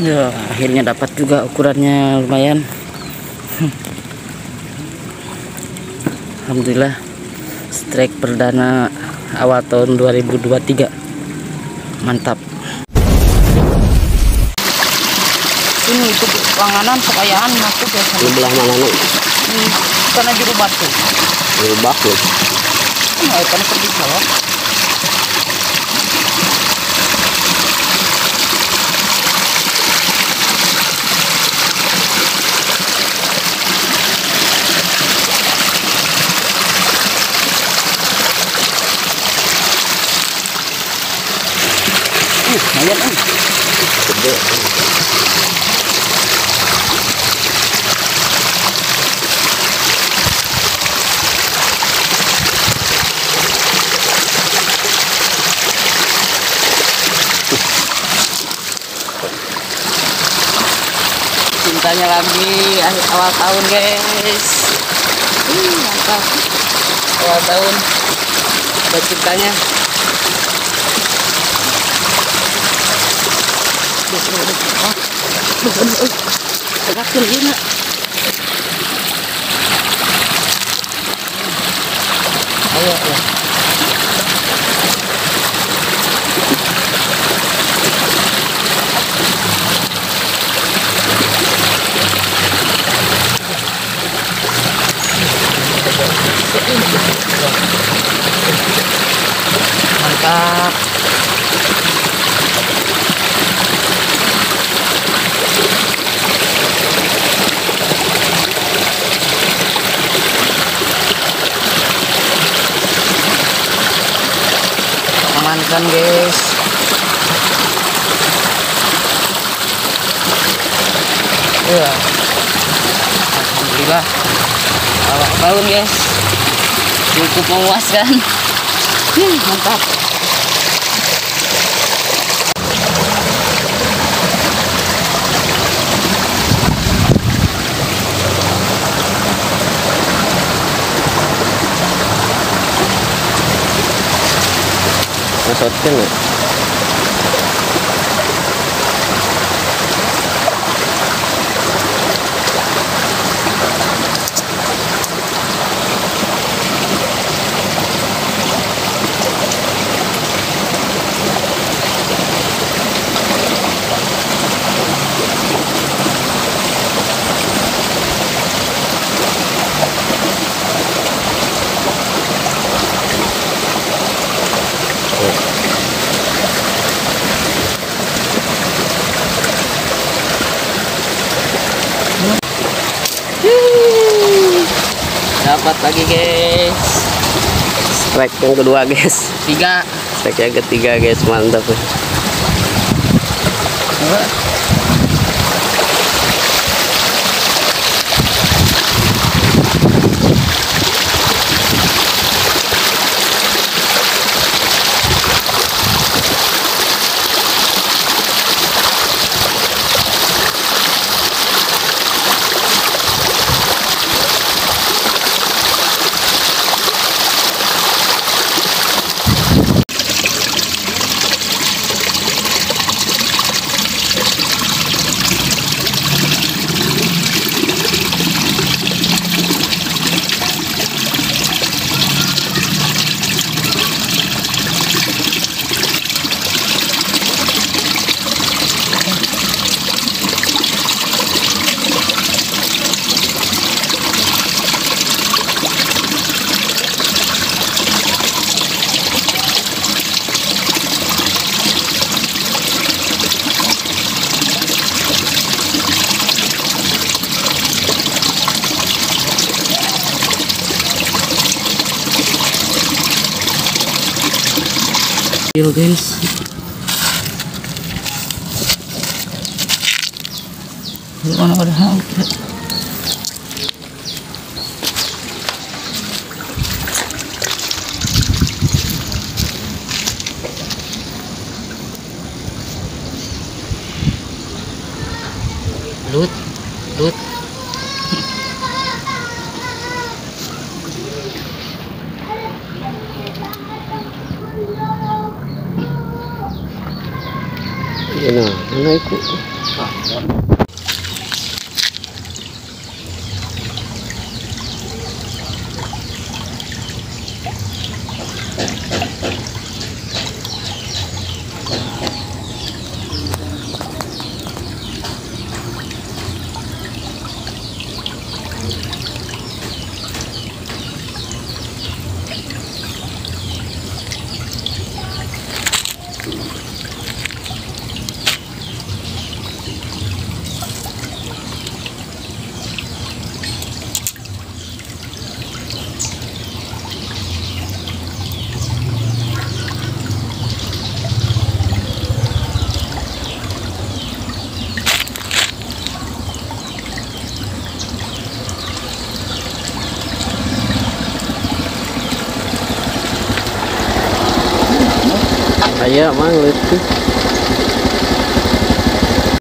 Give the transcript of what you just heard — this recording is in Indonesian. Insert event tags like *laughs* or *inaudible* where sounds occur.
ya akhirnya dapat juga ukurannya lumayan. Alhamdulillah strike perdana awal tahun 2023 mantap. Ini itu panganan sekayaan masuk ya Ini belah mana nih? ini karena juru batu bak nih. nah, karena pergi sawah lumayan eh. Gede. cintanya lagi akhir awal tahun guys Ih, mantap awal tahun ada cintanya được rồi được rồi được rồi được rồi gắt tương nhiên ạ Bye. Amankan guys? Ya alhamdulillah. Awal tahun guys? Cukup memuaskan *laughs* とっても dapat lagi guys Strike yang kedua guys. tiga Strike yang ketiga guys mantap. Pero guys, hindi ko na ko na Lut, lut. 天呐没来过 Kaya mang lucu.